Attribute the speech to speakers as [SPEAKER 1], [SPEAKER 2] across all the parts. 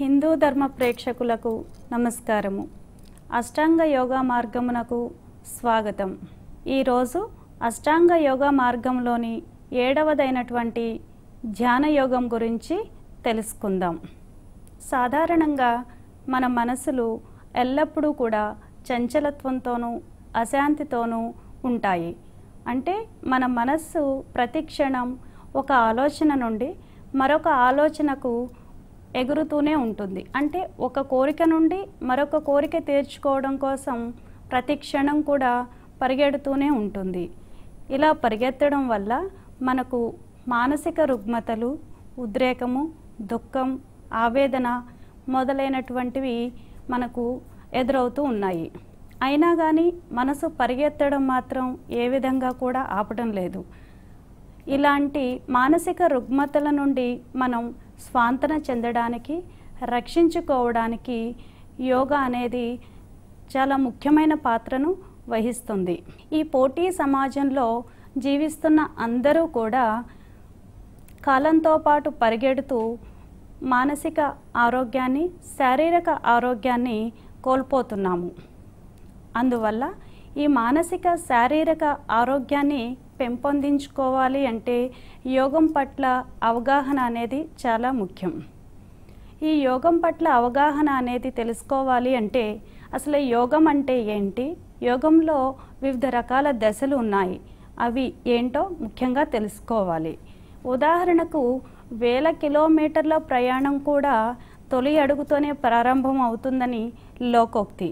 [SPEAKER 1] హిందూ ధర్మ ప్రేక్షకులకు నమస్కారము. అష్టాంగ యోగా మార్గమునకు స్వాగతం. ఈరోజు అష్టాంగ యోగా మార్గంలోని ఏడవదైనటువంటి ధ్యాన యోగం గురించి తెలుసుకుందాం. సాధారణంగా మన మనసులు ఎల్లప్పుడూ కూడా చంచలత్వంతోనూ అశాంతితోనూ ఉంటాయి. అంటే మన మనస్సు ప్రతిక్షణం ఒక ఆలోచన నుండి మరొక ఆలోచనకు ఎగురుతూనే ఉంటుంది. అంటే ఒక కోరిక నుండి మరొక కోరిక తీర్చుకోవడం కోసం ప్రతి క్షణం కూడా పరిగెడుతూనే ఉంటుంది. ఇలా పరిగెత్తడం వల్ల మనకు మానసిక రుగ్మతలు ఉద్రేకము దుఃఖం ఆవేదన మొదలైనటువంటివి మనకు ఎదురవుతూ ఉన్నాయి. అయినా కానీ మనసు పరిగెత్తడం మాత్రం ఏ విధంగా కూడా ఆపడం లేదు. ఇలాంటి మానసిక రుగ్మతల నుండి మనం స్వాంతన చెందడానికి రక్షించుకోవడానికి యోగా అనేది చాలా ముఖ్యమైన పాత్రను వహిస్తుంది. ఈ పోటీ సమాజంలో జీవిస్తున్న అందరూ కూడా కాలంతో పాటు పరిగెడుతూ మానసిక ఆరోగ్యాన్ని శారీరక ఆరోగ్యాన్ని కోల్పోతున్నాము. అందువల్ల ఈ మానసిక శారీరక ఆరోగ్యాన్ని పెంపొందించుకోవాలి అంటే యోగం పట్ల అవగాహన అనేది చాలా ముఖ్యం. ఈ యోగం పట్ల అవగాహన అనేది తెలుసుకోవాలి అంటే అసలు యోగం అంటే ఏంటి? యోగంలో వివిధ రకాల దశలు ఉన్నాయి. అవి ఏంటో ముఖ్యంగా తెలుసుకోవాలి. ఉదాహరణకు వేల కిలోమీటర్ల ప్రయాణం కూడా తొలి అడుగుతోనే ప్రారంభం అవుతుందని లోకోక్తి.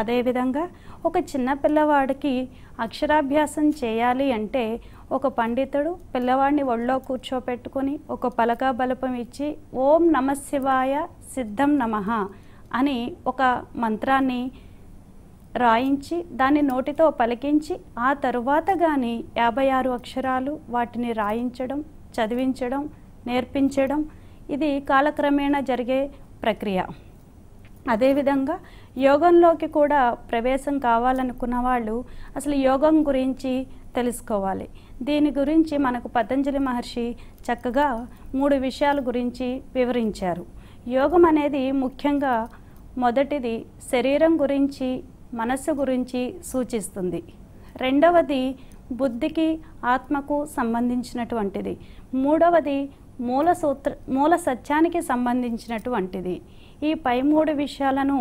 [SPEAKER 1] అదేవిధంగా ఒక చిన్న పిల్లవాడికి అక్షరాభ్యాసం చేయాలి అంటే ఒక పండితుడు పిల్లవాడిని ఒళ్ళో కూర్చోపెట్టుకొని ఒక పలక బలపం ఇచ్చి ఓం నమ శివాయ సిద్ధం నమః అని ఒక మంత్రాన్ని రాయించి దాన్ని నోటితో పలికించి ఆ తరువాత కానీ యాభై ఆరు అక్షరాలు వాటిని రాయించడం చదివించడం నేర్పించడం ఇది కాలక్రమేణా జరిగే ప్రక్రియ. అదేవిధంగా యోగంలోకి కూడా ప్రవేశం కావాలనుకున్న వాళ్ళు అసలు యోగం గురించి తెలుసుకోవాలి. దీని గురించి మనకు పతంజలి మహర్షి చక్కగా మూడు విషయాల గురించి వివరించారు. యోగం అనేది ముఖ్యంగా మొదటిది శరీరం గురించి మనస్సు గురించి సూచిస్తుంది. రెండవది బుద్ధికి ఆత్మకు సంబంధించినటువంటిది. మూడవది మూల సూత్ర మూల సత్యానికి సంబంధించినటువంటిది. ఈ పై మూడు విషయాలను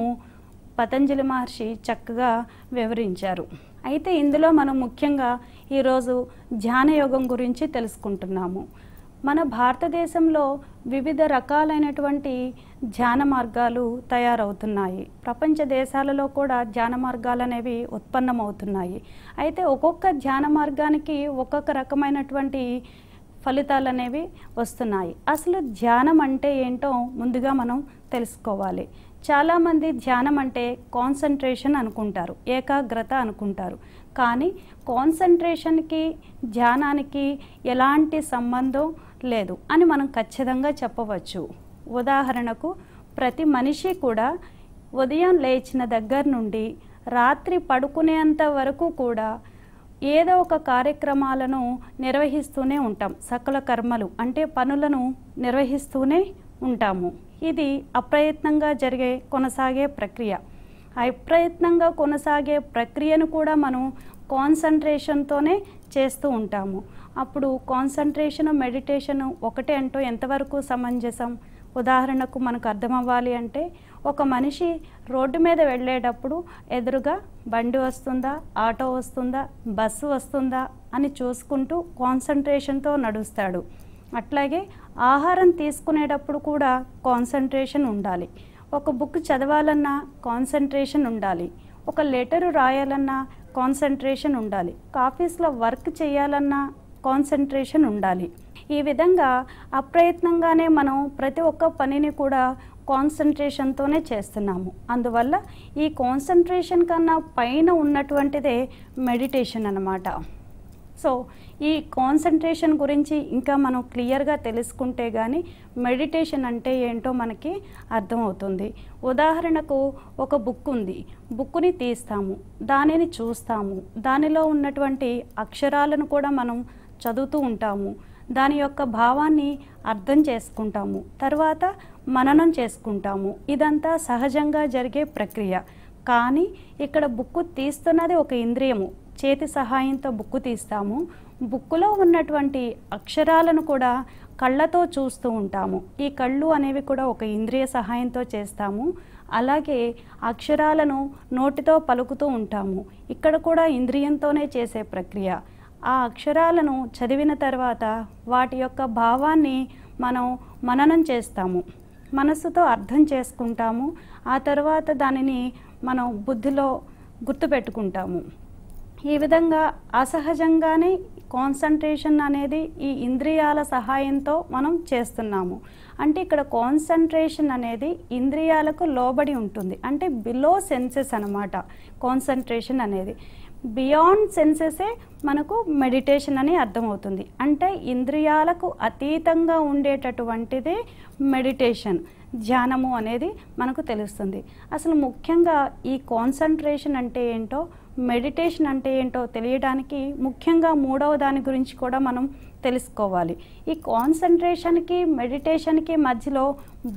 [SPEAKER 1] పతంజలి మహర్షి చక్కగా వివరించారు. అయితే ఇందులో మనం ముఖ్యంగా ఈరోజు ధ్యాన యోగం గురించి తెలుసుకుంటున్నాము. మన భారతదేశంలో వివిధ రకాలైనటువంటి ధ్యాన మార్గాలు తయారవుతున్నాయి. ప్రపంచ దేశాలలో కూడా ధ్యాన మార్గాలు అనేవి ఉత్పన్నమవుతున్నాయి. అయితే ఒక్కొక్క ధ్యాన మార్గానికి ఒక్కొక్క రకమైనటువంటి ఫలితాలు అనేవి వస్తున్నాయి. అసలు ధ్యానం అంటే ఏంటో ముందుగా మనం తెలుసుకోవాలి. చాలామంది ధ్యానం అంటే కాన్సన్ట్రేషన్ అనుకుంటారు ఏకాగ్రత అనుకుంటారు. కానీ కాన్సన్ట్రేషన్కి ధ్యానానికి ఎలాంటి సంబంధం లేదు అని మనం ఖచ్చితంగా చెప్పవచ్చు. ఉదాహరణకు ప్రతి మనిషి కూడా ఉదయం లేచిన దగ్గర నుండి రాత్రి పడుకునేంత వరకు కూడా ఏదో ఒక కార్యక్రమాలను నిర్వహిస్తూనే ఉంటాం. సకల కర్మలు అంటే పనులను నిర్వహిస్తూనే ఉంటాము. ఇది అప్రయత్నంగా జరిగే కొనసాగే ప్రక్రియ. అప్రయత్నంగా కొనసాగే ప్రక్రియను కూడా మనం కాన్సన్ట్రేషన్తోనే చేస్తూ ఉంటాము. అప్పుడు కాన్సన్ట్రేషన్ మెడిటేషన్ ఒకటే అంటూ ఎంతవరకు సమంజసం? ఉదాహరణకు మనకు అర్థమవ్వాలి అంటే ఒక మనిషి రోడ్డు మీద వెళ్ళేటప్పుడు ఎదురుగా బండి వస్తుందా ఆటో వస్తుందా బస్సు వస్తుందా అని చూసుకుంటూ కాన్సన్ట్రేషన్తో నడుస్తాడు. అట్లాగే ఆహారం తీసుకునేటప్పుడు కూడా కాన్సన్ట్రేషన్ ఉండాలి. ఒక బుక్ చదవాలన్నా కాన్సన్ట్రేషన్ ఉండాలి. ఒక లెటరు రాయాలన్నా కాన్సన్ట్రేషన్ ఉండాలి. ఆఫీస్లో వర్క్ చేయాలన్నా కాన్సన్ట్రేషన్ ఉండాలి. ఈ విధంగా అప్రయత్నంగానే మనం ప్రతి ఒక్క పనిని కూడా కాన్సన్ట్రేషన్తోనే చేస్తున్నాము. అందువల్ల ఈ కాన్సన్ట్రేషన్ కన్నా పైన ఉన్నటువంటిదే మెడిటేషన్ అనమాట సో ఈ కాన్సన్ట్రేషన్ గురించి ఇంకా మనం క్లియర్గా తెలుసుకుంటే కానీ మెడిటేషన్ అంటే ఏంటో మనకి అర్థమవుతుంది. ఉదాహరణకు ఒక బుక్ ఉంది. బుక్ని తీస్తాము. దానిని చూస్తాము. దానిలో ఉన్నటువంటి అక్షరాలను కూడా మనం చదువుతూ ఉంటాము. దాని యొక్క భావాన్ని అర్థం చేసుకుంటాము. తర్వాత మననం చేసుకుంటాము. ఇదంతా సహజంగా జరిగే ప్రక్రియ. కానీ ఇక్కడ బుక్కు తీస్తున్నది ఒక ఇంద్రియము. చేతి సహాయంతో బుక్కు తీస్తాము. బుక్కులో ఉన్నటువంటి అక్షరాలను కూడా కళ్ళతో చూస్తూ ఉంటాము. ఈ కళ్ళు అనేవి కూడా ఒక ఇంద్రియ సహాయంతో చేస్తాము. అలాగే అక్షరాలను నోటితో పలుకుతూ ఉంటాము. ఇక్కడ కూడా ఇంద్రియంతోనే చేసే ప్రక్రియ. ఆ అక్షరాలను చదివిన తర్వాత వాటి యొక్క భావాన్ని మనం మననం చేస్తాము. మనస్సుతో అర్థం చేసుకుంటాము. ఆ తర్వాత దానిని మనం బుద్ధిలో గుర్తుపెట్టుకుంటాము ఈ విధంగా అసహజంగానే కాన్సన్ట్రేషన్ అనేది ఈ ఇంద్రియాల సహాయంతో మనం చేస్తున్నాము. అంటే ఇక్కడ కాన్సన్ట్రేషన్ అనేది ఇంద్రియాలకు లోబడి ఉంటుంది. అంటే బిలో సెన్సెస్ అనమాట కాన్సన్ట్రేషన్ అనేది. బియాండ్ సెన్సెసే మనకు మెడిటేషన్ అని అర్థమవుతుంది. అంటే ఇంద్రియాలకు అతీతంగా ఉండేటటువంటిదే మెడిటేషన్. ధ్యానము అనేది మనకు తెలుస్తుంది. అసలు ముఖ్యంగా ఈ కాన్సన్ట్రేషన్ అంటే ఏంటో మెడిటేషన్ అంటే ఏంటో తెలియడానికి ముఖ్యంగా మూడవ దాని గురించి కూడా మనం తెలుసుకోవాలి. ఈ కాన్సన్ట్రేషన్కి మెడిటేషన్కి మధ్యలో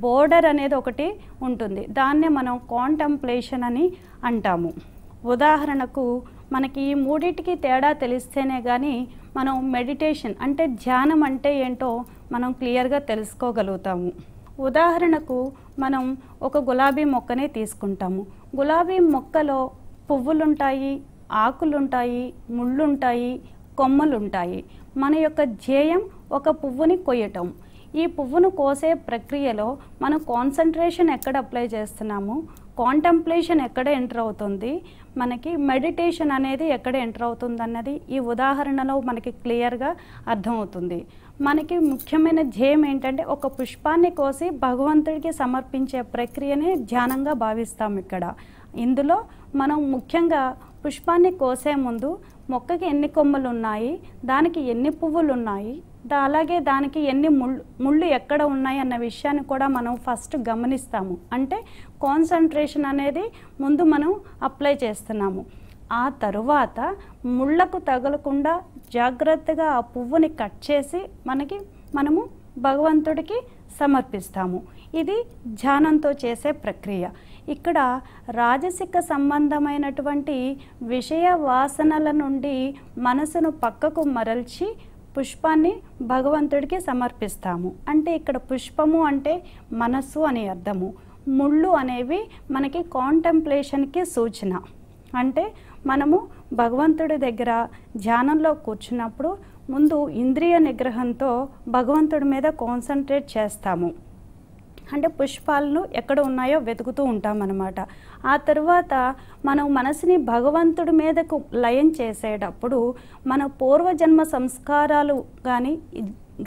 [SPEAKER 1] బోర్డర్ అనేది ఒకటి ఉంటుంది. దాన్నే మనం కాంటంప్లేషన్ అని అంటాము. ఉదాహరణకు మనకి ఈ మూడింటికి తేడా తెలిస్తేనే కానీ మనం మెడిటేషన్ అంటే ధ్యానం అంటే ఏంటో మనం క్లియర్గా తెలుసుకోగలుగుతాము. ఉదాహరణకు మనం ఒక గులాబీ మొక్కనే తీసుకుంటాము. గులాబీ మొక్కలో పువ్వులుంటాయి ఆకులుంటాయి ముళ్ళుంటాయి కొమ్మలుంటాయి. మన యొక్క ధ్యేయం ఒక పువ్వుని కొయ్యటం. ఈ పువ్వును కోసే ప్రక్రియలో మనం కాన్సన్ట్రేషన్ ఎక్కడ అప్లై చేస్తున్నాము? కాంటంప్లేషన్ ఎక్కడ ఎంటర్ అవుతుంది? మనకి మెడిటేషన్ అనేది ఎక్కడ ఎంటర్ అవుతుంది అన్నది ఈ ఉదాహరణలో మనకి క్లియర్గా అర్థమవుతుంది. మనకి ముఖ్యమైన ధ్యేయం ఏంటంటే ఒక పుష్పాన్ని కోసి భగవంతుడికి సమర్పించే ప్రక్రియనే ధ్యానంగా భావిస్తాం ఇక్కడ. ఇందులో మనం ముఖ్యంగా పుష్పాన్ని కోసే ముందు మొక్కకి ఎన్ని కొమ్మలు ఉన్నాయి దానికి ఎన్ని పువ్వులు ఉన్నాయి అలాగే దానికి ఎన్ని ముళ్ళు ముళ్ళు ఎక్కడ ఉన్నాయి అన్న విషయాన్ని కూడా మనం ఫస్ట్ గమనిస్తాము. అంటే కాన్సన్ట్రేషన్ అనేది ముందు మనం అప్లై చేస్తున్నాము. ఆ తరువాత ముళ్ళకు తగలకుండా జాగ్రత్తగా ఆ పువ్వుని కట్ చేసి మనకి మనము భగవంతుడికి సమర్పిస్తాము. ఇది ధ్యానంతో చేసే ప్రక్రియ. ఇక్కడ రాజసిక సంబంధమైనటువంటి విషయ వాసనల నుండి మనసును పక్కకు మరల్చి పుష్పాన్ని భగవంతుడికి సమర్పిస్తాము. అంటే ఇక్కడ పుష్పము అంటే మనస్సు అని అర్థము. ముళ్ళు అనేవి మనకి కాంటెంప్లేషన్కి సూచన. అంటే మనము భగవంతుడి దగ్గర ధ్యానంలో కూర్చున్నప్పుడు ముందు ఇంద్రియ నిగ్రహంతో భగవంతుడి మీద కాన్సన్ట్రేట్ చేస్తాము. అంటే పుష్పాలను ఎక్కడ ఉన్నాయో వెతుకుతూ ఉంటామన్నమాట. ఆ తర్వాత మనం మనసుని భగవంతుడి మీదకు లయం చేసేటప్పుడు మన పూర్వజన్మ సంస్కారాలు కానీ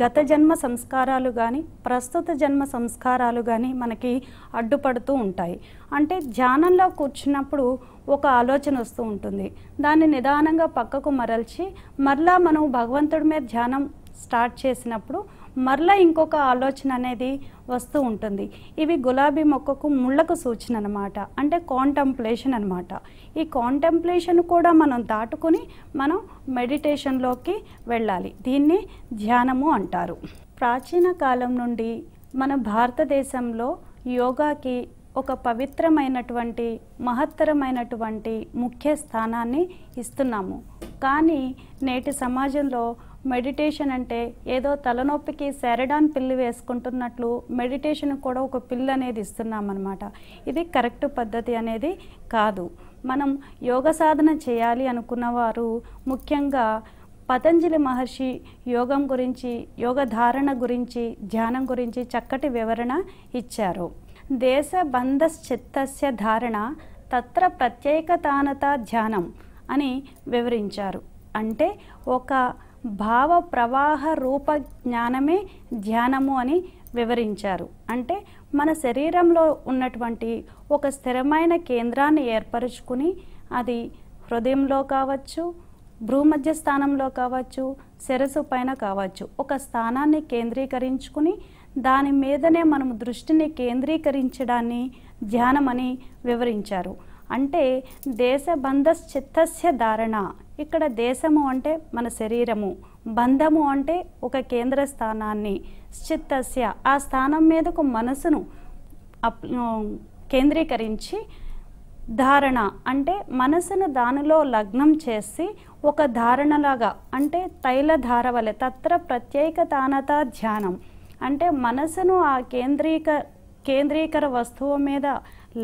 [SPEAKER 1] గత జన్మ సంస్కారాలు కానీ ప్రస్తుత జన్మ సంస్కారాలు కానీ మనకి అడ్డుపడుతూ ఉంటాయి. అంటే ధ్యానంలో కూర్చున్నప్పుడు ఒక ఆలోచన వస్తూ ఉంటుంది. దాన్ని నిదానంగా పక్కకు మరల్చి మరలా మనం భగవంతుడి మీద ధ్యానం స్టార్ట్ చేసినప్పుడు మరలా ఇంకొక ఆలోచన అనేది వస్తూ ఉంటుంది. ఇవి గులాబీ మొక్కకు ముళ్ళకు సూచన అనమాట అంటే కాంటంప్లేషన్ అనమాట ఈ కాంటంప్లేషన్ కూడా మనం దాటుకుని మనం మెడిటేషన్లోకి వెళ్ళాలి. దీన్ని ధ్యానము అంటారు. ప్రాచీన కాలం నుండి మన భారతదేశంలో యోగాకి ఒక పవిత్రమైనటువంటి మహత్తరమైనటువంటి ముఖ్య స్థానాన్ని ఇస్తున్నాము. కానీ నేటి సమాజంలో మెడిటేషన్ అంటే ఏదో తలనొప్పికి సెరడాన్ పిల్లి వేసుకుంటున్నట్లు మెడిటేషన్ కూడా ఒక పిల్లు అనేది ఇస్తున్నాం అనమాట ఇది కరెక్ట్ పద్ధతి అనేది కాదు. మనం యోగ సాధన చేయాలి అనుకున్న వారు ముఖ్యంగా పతంజలి మహర్షి యోగం గురించి యోగ ధారణ గురించి ధ్యానం గురించి చక్కటి వివరణ ఇచ్చారు. దేశ బంధశ్చిత్తస్య ధారణ తత్ర ప్రత్యేకతానత ధ్యానం అని వివరించారు. అంటే ఒక భావ ప్రవాహ రూప జ్ఞానమే ధ్యానము అని వివరించారు. అంటే మన శరీరంలో ఉన్నటువంటి ఒక స్థిరమైన కేంద్రాన్ని ఏర్పరచుకుని అది హృదయంలో కావచ్చు భ్రూమధ్య స్థానంలో కావచ్చు శిరసు పైన కావచ్చు. ఒక స్థానాన్ని కేంద్రీకరించుకుని దాని మీదనే మనం దృష్టిని కేంద్రీకరించడాన్ని ధ్యానం అని వివరించారు. అంటే దేశ చిత్తస్య ధారణ. ఇక్కడ దేశము అంటే మన శరీరము. బంధము అంటే ఒక కేంద్ర స్థానాన్ని చిత్తస్య ఆ స్థానం మీదకు మనసును అప్ కేంద్రీకరించి ధారణ అంటే మనసును దానిలో లగ్నం చేసి ఒక ధారణలాగా అంటే తైల వలె తత్ర ప్రత్యేక తానత ధ్యానం. అంటే మనసును ఆ కేంద్రీక కేంద్రీకర వస్తువు మీద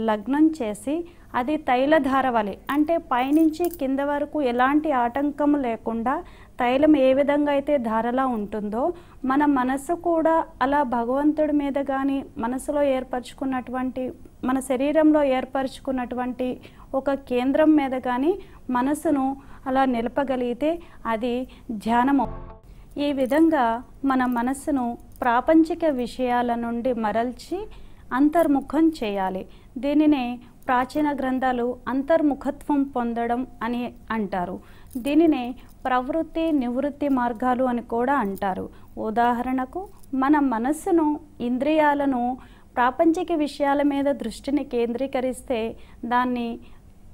[SPEAKER 1] లగ్నం చేసి అది తైలధార వలె అంటే పైనుంచి కింద వరకు ఎలాంటి ఆటంకం లేకుండా తైలం ఏ విధంగా అయితే ధారలా ఉంటుందో మన మనసు కూడా అలా భగవంతుడి మీద కానీ మనసులో ఏర్పరచుకున్నటువంటి మన శరీరంలో ఏర్పరచుకున్నటువంటి ఒక కేంద్రం మీద కానీ మనసును అలా నిలపగలిగితే అది ధ్యానము. ఈ విధంగా మన మనసును ప్రాపంచిక విషయాల నుండి మరల్చి అంతర్ముఖం చేయాలి. దీనినే ప్రాచీన గ్రంథాలు అంతర్ముఖత్వం పొందడం అని అంటారు. దీనినే ప్రవృత్తి నివృత్తి మార్గాలు అని కూడా అంటారు. ఉదాహరణకు మన మనస్సును ఇంద్రియాలను ప్రాపంచిక విషయాల మీద దృష్టిని కేంద్రీకరిస్తే దాన్ని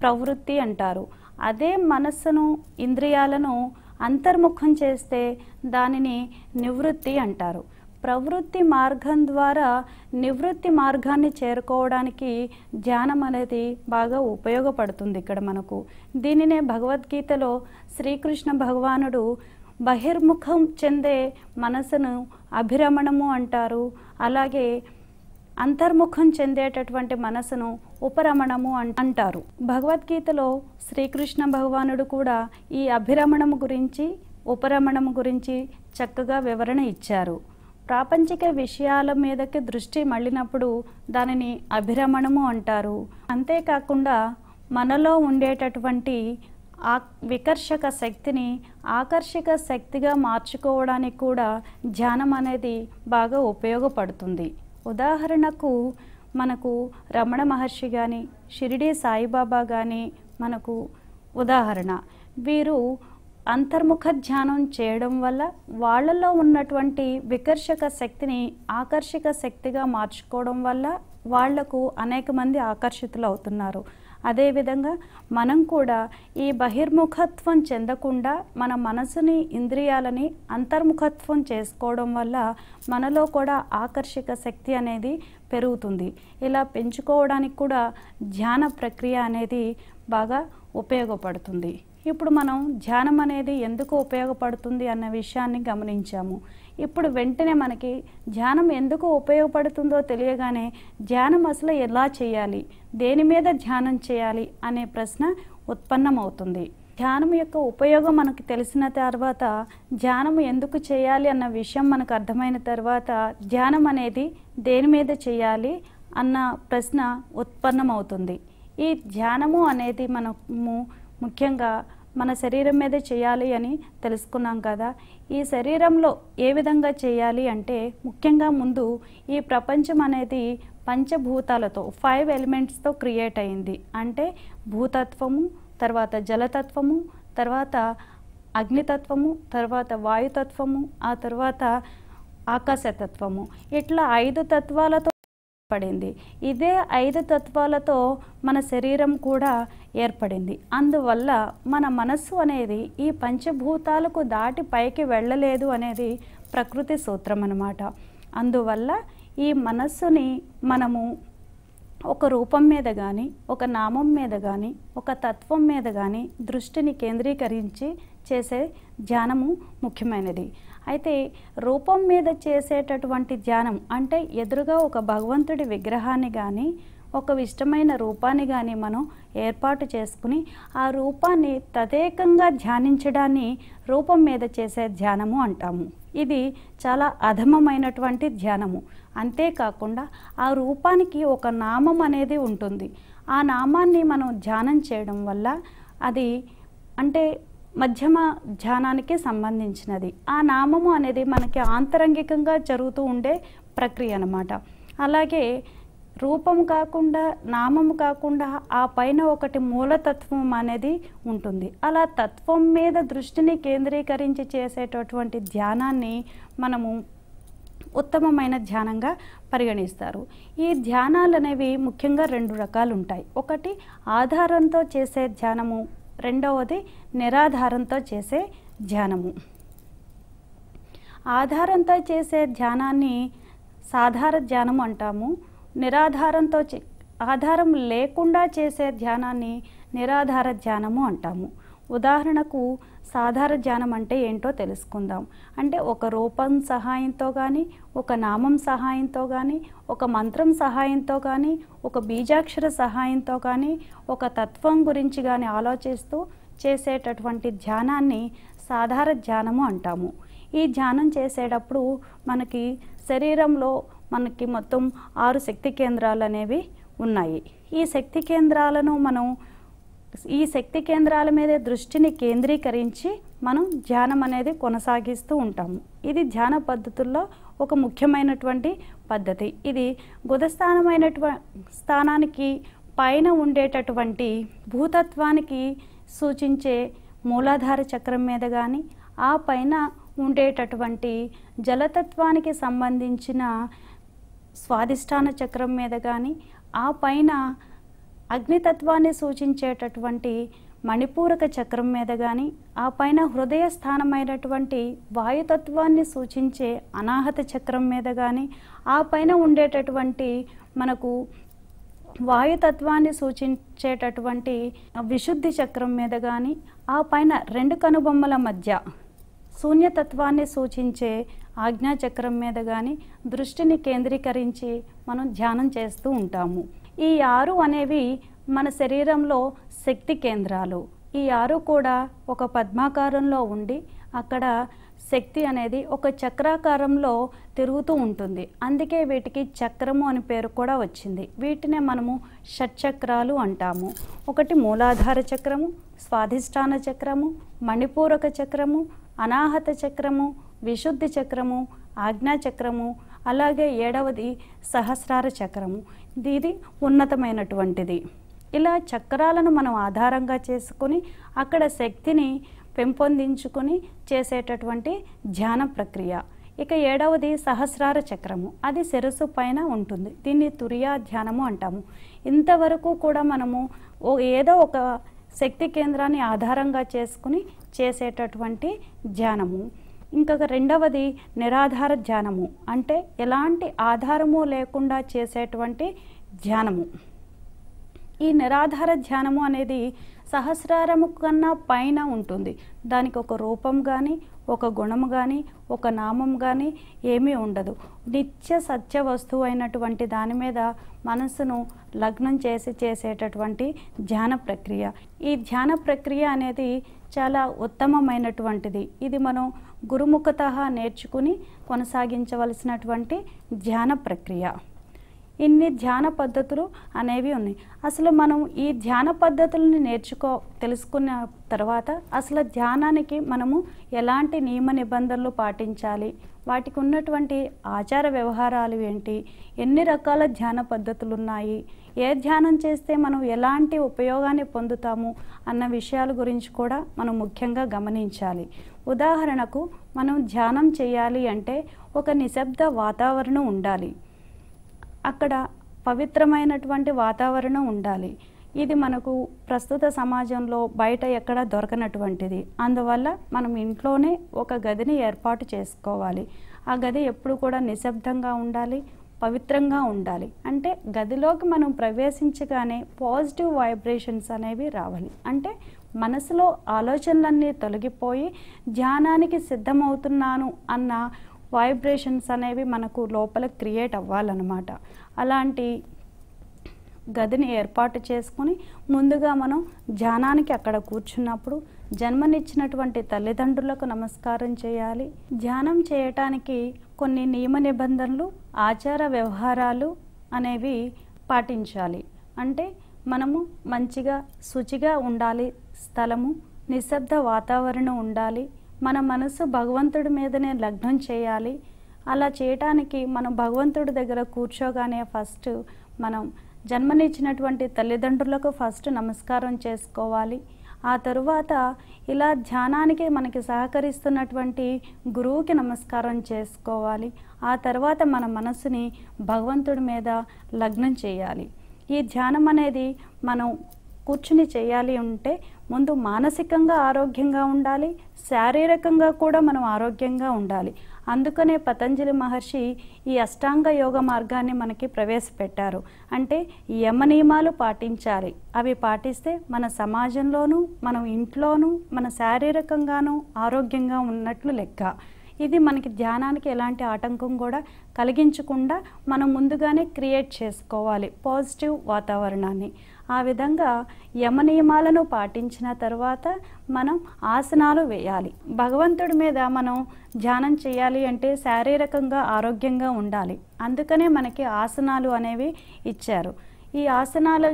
[SPEAKER 1] ప్రవృత్తి అంటారు. అదే మనస్సును ఇంద్రియాలను అంతర్ముఖం చేస్తే దానిని నివృత్తి అంటారు. ప్రవృత్తి మార్గం ద్వారా నివృత్తి మార్గాన్ని చేరుకోవడానికి ధ్యానం అనేది బాగా ఉపయోగపడుతుంది ఇక్కడ మనకు. దీనినే భగవద్గీతలో శ్రీకృష్ణ భగవానుడు బహిర్ముఖం చెందే మనసును అభిరమణము అంటారు. అలాగే అంతర్ముఖం చెందేటటువంటి మనసును ఉపరమణము అన్- అంటారు. భగవద్గీతలో శ్రీకృష్ణ భగవానుడు కూడా ఈ అభిరమణము గురించి ఉపరమణము గురించి చక్కగా వివరణ ఇచ్చారు. ప్రాపంచిక విషయాల మీదకి దృష్టి మళ్ళినప్పుడు దానిని అభిరమణము అంటారు. అంతేకాకుండా మనలో ఉండేటటువంటి ఆ వికర్షక శక్తిని ఆకర్షక శక్తిగా మార్చుకోవడానికి కూడా ధ్యానం అనేది బాగా ఉపయోగపడుతుంది. ఉదాహరణకు మనకు రమణ మహర్షి కానీ షిరిడి సాయిబాబా కానీ మనకు ఉదాహరణ. వీరు అంతర్ముఖ ధ్యానం చేయడం వల్ల వాళ్ళలో ఉన్నటువంటి వికర్షక శక్తిని ఆకర్షక శక్తిగా మార్చుకోవడం వల్ల వాళ్ళకు అనేక మంది ఆకర్షితులు అవుతున్నారు. అదేవిధంగా మనం కూడా ఈ బహిర్ముఖత్వం చెందకుండా మన మనసుని ఇంద్రియాలని అంతర్ముఖత్వం చేసుకోవడం వల్ల మనలో కూడా ఆకర్షక శక్తి అనేది పెరుగుతుంది. ఇలా పెంచుకోవడానికి కూడా ధ్యాన ప్రక్రియ అనేది బాగా ఉపయోగపడుతుంది. ఇప్పుడు మనం ధ్యానం అనేది ఎందుకు ఉపయోగపడుతుంది అన్న విషయాన్ని గమనించాము. ఇప్పుడు వెంటనే మనకి ధ్యానం ఎందుకు ఉపయోగపడుతుందో తెలియగానే ధ్యానం అసలు ఎలా చేయాలి? దేని మీద ధ్యానం చేయాలి? అనే ప్రశ్న ఉత్పన్నమవుతుంది. ధ్యానం యొక్క ఉపయోగం మనకు తెలిసిన తర్వాత ధ్యానం ఎందుకు చేయాలి అన్న విషయం మనకు అర్థమైన తర్వాత ధ్యానం అనేది దేని మీద చేయాలి అన్న ప్రశ్న ఉత్పన్నమవుతుంది. ఈ ధ్యానము అనేది మనము ముఖ్యంగా మన శరీరం మీద చేయాలి అని తెలుసుకున్నాం కదా. ఈ శరీరంలో ఏ విధంగా చేయాలి అంటే ముఖ్యంగా ముందు ఈ ప్రపంచం అనేది పంచభూతాలతో ఫైవ్ ఎలిమెంట్స్తో క్రియేట్ అయింది. అంటే భూతత్వము తర్వాత జలతత్వము తర్వాత అగ్నితత్వము తర్వాత వాయుతత్వము ఆ తర్వాత ఆకాశతత్వము. ఇట్లా ఐదు తత్వాలతో పడింది ఇదే ఐదు తత్వాలతో మన శరీరం కూడా ఏర్పడింది. అందువల్ల మన మనస్సు అనేది ఈ పంచభూతాలకు దాటి పైకి వెళ్ళలేదు అనేది ప్రకృతి సూత్రం అన్నమాట. అందువల్ల ఈ మనస్సుని మనము ఒక రూపం మీద కానీ ఒక నామం మీద కానీ ఒక తత్వం మీద కానీ దృష్టిని కేంద్రీకరించి చేసే ధ్యానము ముఖ్యమైనది. అయితే రూపం మీద చేసేటటువంటి ధ్యానం అంటే ఎదురుగా ఒక భగవంతుడి విగ్రహాన్ని కానీ ఒక ఇష్టమైన రూపాన్ని కానీ మనం ఏర్పాటు చేసుకుని ఆ రూపాన్ని తదేకంగా ధ్యానించడాన్ని రూపం మీద చేసే ధ్యానము అంటాము. ఇది చాలా అధమమైనటువంటి ధ్యానము. అంతేకాకుండా ఆ రూపానికి ఒక నామం అనేది ఉంటుంది. ఆ నామాన్ని మనం ధ్యానం చేయడం వల్ల అది అంటే మధ్యమ ధ్యానానికి సంబంధించినది. ఆ నామము అనేది మనకి ఆంతరంగికంగా జరుగుతూ ఉండే ప్రక్రియ అన్నమాట. అలాగే రూపం కాకుండా నామం కాకుండా ఆ పైన ఒకటి మూలతత్వం అనేది ఉంటుంది. అలా తత్వం మీద దృష్టిని కేంద్రీకరించి చేసేటటువంటి ధ్యానాన్ని మనము ఉత్తమమైన ధ్యానంగా పరిగణిస్తారు. ఈ ధ్యానాలు అనేవి ముఖ్యంగా రెండు రకాలు ఉంటాయి ఒకటి ఆధారంతో చేసే ధ్యానము రెండవది నిరాధారంతో చేసే ధ్యానము. ఆధారంతో చేసే ధ్యానాన్ని సాధార ధ్యానం అంటాము. నిరాధారంతో చే- ఆధారం లేకుండా చేసే ధ్యానాన్ని నిరాధార ధ్యానము అంటాము. ఉదాహరణకు సాధార ధ్యానం అంటే ఏంటో తెలుసుకుందాం. అంటే ఒక రూపం సహాయంతో కానీ ఒక నామం సహాయంతో కానీ ఒక మంత్రం సహాయంతో కానీ ఒక బీజాక్షర సహాయంతో కానీ ఒక తత్వం గురించి కానీ ఆలోచిస్తూ చేసేటటువంటి ధ్యానాన్ని సాధార ధ్యానము అంటాము. ఈ ధ్యానం చేసేటప్పుడు మనకి శరీరంలో మనకి మొత్తం ఆరు శక్తి కేంద్రాలు అనేవి ఉన్నాయి. ఈ శక్తి కేంద్రాలను మనం ఈ శక్తి కేంద్రాల మీద దృష్టిని కేంద్రీకరించి మనం ధ్యానం అనేది కొనసాగిస్తూ ఉంటాము. ఇది ధ్యాన పద్ధతుల్లో ఒక ముఖ్యమైనటువంటి పద్ధతి. ఇది గుదస్థానమైనటువంటి స్థానానికి పైన ఉండేటటువంటి భూతత్వానికి సూచించే మూలాధార చక్రం మీద కానీ ఆ పైన ఉండేటటువంటి జలతత్వానికి సంబంధించిన స్వాదిష్టాన చక్రం మీద కానీ ఆ పైన అగ్నితత్వాన్ని సూచించేటటువంటి మణిపూరక చక్రం మీద కానీ ఆ పైన హృదయ స్థానమైనటువంటి వాయుతత్వాన్ని సూచించే అనాహత చక్రం మీద కానీ ఆ పైన ఉండేటటువంటి మనకు వాయుతత్వాన్ని సూచించేటటువంటి విశుద్ధి చక్రం మీద కానీ ఆ పైన రెండు కనుబొమ్మల మధ్య శూన్యతత్వాన్ని సూచించే ఆజ్ఞాచక్రం మీద కానీ దృష్టిని కేంద్రీకరించి మనం ధ్యానం చేస్తూ ఉంటాము. ఈ ఆరు అనేవి మన శరీరంలో శక్తి కేంద్రాలు. ఈ ఆరు కూడా ఒక పద్మాకారంలో ఉండి అక్కడ శక్తి అనేది ఒక చక్రాకారంలో తిరుగుతూ ఉంటుంది. అందుకే వీటికి చక్రము అని పేరు కూడా వచ్చింది. వీటినే మనము షట్చక్రాలు అంటాము. ఒకటి మూలాధార చక్రము స్వాధిష్టాన చక్రము మణిపూరక చక్రము అనాహత చక్రము విశుద్ధి చక్రము ఆజ్ఞా చక్రము అలాగే ఏడవది సహస్రార చక్రము. ఇది ఉన్నతమైనటువంటిది. ఇలా చక్రాలను మనం ఆధారంగా చేసుకొని అక్కడ శక్తిని పెంపొందించుకొని చేసేటటువంటి ధ్యాన ప్రక్రియ. ఇక ఏడవది సహస్రార చక్రము. అది శిరస్సు పైన ఉంటుంది. దీన్ని తురియా ధ్యానము అంటాము. ఇంతవరకు కూడా మనము ఓ ఏదో ఒక శక్తి కేంద్రాన్ని ఆధారంగా చేసుకుని చేసేటటువంటి ధ్యానము. ఇంకొక రెండవది నిరాధార ధ్యానము. అంటే ఎలాంటి ఆధారము లేకుండా చేసేటువంటి ధ్యానము. ఈ నిరాధార ధ్యానము అనేది సహస్రారము కన్నా పైన ఉంటుంది. దానికి ఒక రూపం కానీ ఒక గుణము కానీ ఒక నామం కానీ ఏమీ ఉండదు. నిత్య సత్య వస్తువు అయినటువంటి దాని మీద మనసును లగ్నం చేసి చేసేటటువంటి ధ్యాన ప్రక్రియ. ఈ ధ్యాన ప్రక్రియ అనేది చాలా ఉత్తమమైనటువంటిది. ఇది మనం గురుముఖత నేర్చుకుని కొనసాగించవలసినటువంటి ధ్యాన ప్రక్రియ. ఇన్ని ధ్యాన పద్ధతులు అనేవి ఉన్నాయి. అసలు మనం ఈ ధ్యాన పద్ధతులని నేర్చుకో తెలుసుకున్న తర్వాత అసలు ధ్యానానికి మనము ఎలాంటి నియమ నిబంధనలు పాటించాలి? వాటికి ఉన్నటువంటి ఆచార వ్యవహారాలు ఏంటి? ఎన్ని రకాల ధ్యాన పద్ధతులు ఉన్నాయి ఏ ధ్యానం చేస్తే మనం ఎలాంటి ఉపయోగాన్ని పొందుతాము? అన్న విషయాల గురించి కూడా మనం ముఖ్యంగా గమనించాలి. ఉదాహరణకు మనం ధ్యానం చేయాలి అంటే ఒక నిశ్శబ్ద వాతావరణం ఉండాలి. అక్కడ పవిత్రమైనటువంటి వాతావరణం ఉండాలి. ఇది మనకు ప్రస్తుత సమాజంలో బయట ఎక్కడ దొరకనటువంటిది. అందువల్ల మనం ఇంట్లోనే ఒక గదిని ఏర్పాటు చేసుకోవాలి. ఆ గది ఎప్పుడు కూడా నిశ్శబ్దంగా ఉండాలి పవిత్రంగా ఉండాలి. అంటే గదిలోకి మనం ప్రవేశించగానే పాజిటివ్ వైబ్రేషన్స్ అనేవి రావాలి. అంటే మనసులో ఆలోచనలన్నీ తొలగిపోయి ధ్యానానికి సిద్ధమవుతున్నాను అన్న వైబ్రేషన్స్ అనేవి మనకు లోపల క్రియేట్ అవ్వాలన్నమాట. అలాంటి గదిని ఏర్పాటు చేసుకుని ముందుగా మనం ధ్యానానికి అక్కడ కూర్చున్నప్పుడు జన్మనిచ్చినటువంటి తల్లిదండ్రులకు నమస్కారం చేయాలి. ధ్యానం చేయటానికి కొన్ని నియమ నిబంధనలు ఆచార వ్యవహారాలు అనేవి పాటించాలి. అంటే మనము మంచిగా శుచిగా ఉండాలి స్థలము నిశ్శబ్ద వాతావరణం ఉండాలి. మన మనసు భగవంతుడి మీదనే లగ్నం చేయాలి. అలా చేయటానికి మనం భగవంతుడి దగ్గర కూర్చోగానే ఫస్ట్ మనం జన్మనిచ్చినటువంటి తల్లిదండ్రులకు ఫస్ట్ నమస్కారం చేసుకోవాలి. ఆ తరువాత ఇలా ధ్యానానికి మనకి సహకరిస్తున్నటువంటి గురువుకి నమస్కారం చేసుకోవాలి. ఆ తర్వాత మన మనసుని భగవంతుడి మీద లగ్నం చేయాలి. ఈ ధ్యానం అనేది మనం కూర్చుని చేయాలి అంటే ముందు మానసికంగా ఆరోగ్యంగా ఉండాలి శారీరకంగా కూడా మనం ఆరోగ్యంగా ఉండాలి. అందుకనే పతంజలి మహర్షి ఈ అష్టాంగ యోగ మార్గాన్ని మనకి ప్రవేశపెట్టారు. అంటే యమ నియమాలు పాటించాలి. అవి పాటిస్తే మన సమాజంలోనూ మనం ఇంట్లోనూ మన శారీరకంగానూ ఆరోగ్యంగా ఉన్నట్లు లెక్క. ఇది మనకి ధ్యానానికి ఎలాంటి ఆటంకం కూడా కలిగించకుండా మనం ముందుగానే క్రియేట్ చేసుకోవాలి పాజిటివ్ వాతావరణాన్ని. ఆ విధంగా యమ నియమాలను పాటించిన తర్వాత మనం ఆసనాలు వేయాలి. భగవంతుడి మీద మనం ధ్యానం చేయాలి అంటే శారీరకంగా ఆరోగ్యంగా ఉండాలి. అందుకనే మనకి ఆసనాలు అనేవి ఇచ్చారు. ఈ ఆసనాలు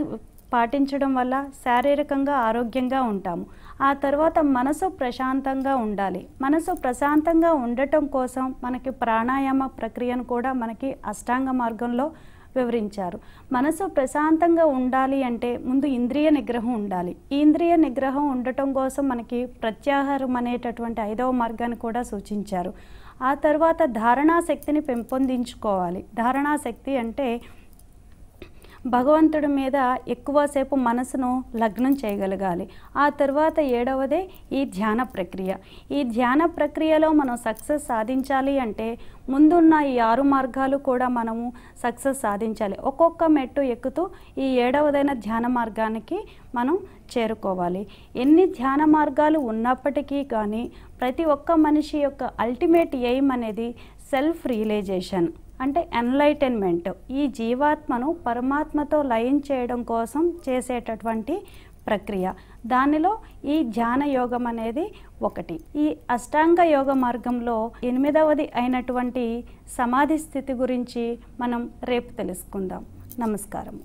[SPEAKER 1] పాటించడం వల్ల శారీరకంగా ఆరోగ్యంగా ఉంటాము. ఆ తర్వాత మనసు ప్రశాంతంగా ఉండాలి. మనసు ప్రశాంతంగా ఉండటం కోసం మనకి ప్రాణాయామ ప్రక్రియను కూడా మనకి అష్టాంగ మార్గంలో వివరించారు. మనసు ప్రశాంతంగా ఉండాలి అంటే ముందు ఇంద్రియ నిగ్రహం ఉండాలి. ఈ ఇంద్రియ నిగ్రహం ఉండటం కోసం మనకి ప్రత్యాహారం అనేటటువంటి ఐదవ మార్గాన్ని కూడా సూచించారు. ఆ తర్వాత ధారణాశక్తిని పెంపొందించుకోవాలి. ధారణాశక్తి అంటే భగవంతుడి మీద ఎక్కువసేపు మనసును లగ్నం చేయగలగాలి. ఆ తర్వాత ఏడవదే ఈ ధ్యాన ప్రక్రియ. ఈ ధ్యాన ప్రక్రియలో మనం సక్సెస్ సాధించాలి అంటే ముందున్న ఈ ఆరు మార్గాలు కూడా మనము సక్సెస్ సాధించాలి. ఒక్కొక్క మెట్టు ఎక్కుతూ ఈ ఏడవదైన ధ్యాన మార్గానికి మనం చేరుకోవాలి. ఎన్ని ధ్యాన మార్గాలు ఉన్నప్పటికీ కానీ ప్రతి ఒక్క మనిషి యొక్క అల్టిమేట్ ఎయిమ్ అనేది సెల్ఫ్ రియలైజేషన్. అంటే ఎన్లైటన్మెంట్. ఈ జీవాత్మను పరమాత్మతో లయం చేయడం కోసం చేసేటటువంటి ప్రక్రియ. దానిలో ఈ ధ్యాన యోగం అనేది ఒకటి. ఈ అష్టాంగ యోగ మార్గంలో ఎనిమిదవది అయినటువంటి సమాధి స్థితి గురించి మనం రేపు తెలుసుకుందాం. నమస్కారం